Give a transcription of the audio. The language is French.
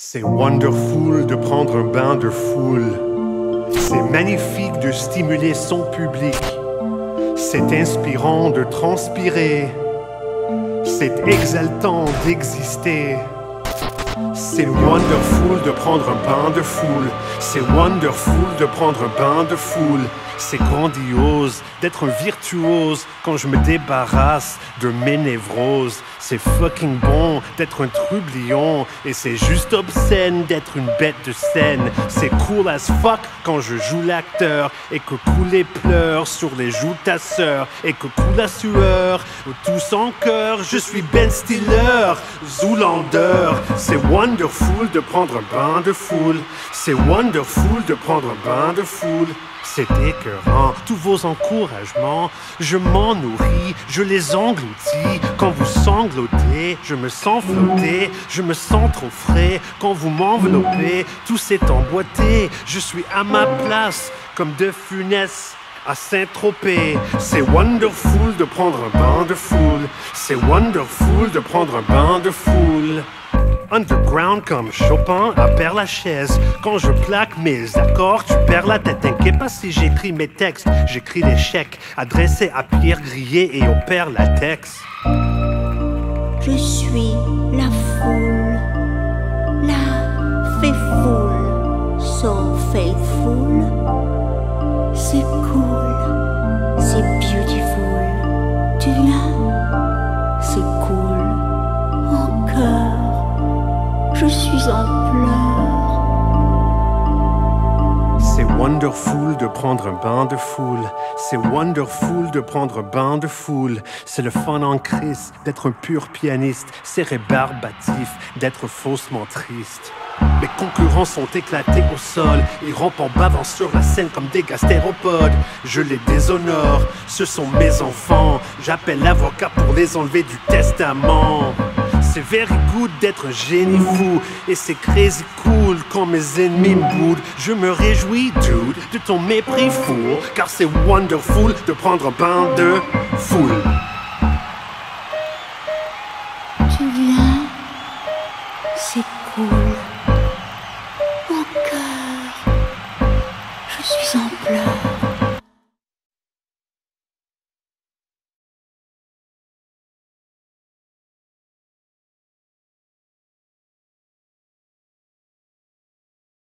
C'est wonderful de prendre un bain de foule. C'est magnifique de stimuler son public. C'est inspirant de transpirer. C'est exaltant d'exister. C'est wonderful de prendre un bain de foule. C'est wonderful de prendre un bain de foule. C'est grandiose d'être un virtuose quand je me débarrasse de mes névroses. C'est fucking bon d'être un trublion et c'est juste obscène d'être une bête de scène. C'est cool as fuck quand je joue l'acteur et que couler pleure sur les joues de ta sœur et que coule la sueur tous en cœur. Je suis Ben Stiller, Zoolander. C'est wonderful de prendre un bain de foule. C'est wonderful de prendre un bain de foule. C'est écœurant, tous vos encouragements. Je m'en nourris, je les engloutis. Quand vous sanglotez, je me sens flotter. Je me sens trop frais quand vous m'enveloppez. Tout s'est emboîté, je suis à ma place, comme de funès à Saint-Tropez. C'est wonderful de prendre un bain de foule. C'est wonderful de prendre un bain de foule. Underground comme Chopin à Père Lachaise. Quand je plaque mes accords, tu perds la tête. T'inquiète pas si j'écris mes textes. J'écris les chèques adressés à Pierre Grillet et au Père Latex. Je suis la foule, je suis en pleurs. C'est wonderful de prendre un bain de foule. C'est wonderful de prendre un bain de foule. C'est le fun en crise d'être un pur pianiste. C'est rébarbatif d'être faussement triste. Mes concurrents sont éclatés au sol. Ils rampent en bavant sur la scène comme des gastéropodes. Je les déshonore, ce sont mes enfants. J'appelle l'avocat pour les enlever du testament. C'est very good d'être génie fou. Et c'est crazy cool quand mes ennemis me boudent. Je me réjouis, dude, de ton mépris fou Car c'est wonderful de prendre un bain de foule. Tu viens, c'est cool.